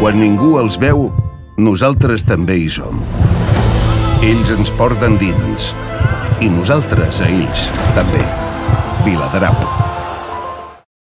Quan ningú els veu, nosaltres també hi som. Ells ens porten dins i nosaltres a ells, també. Viladrau.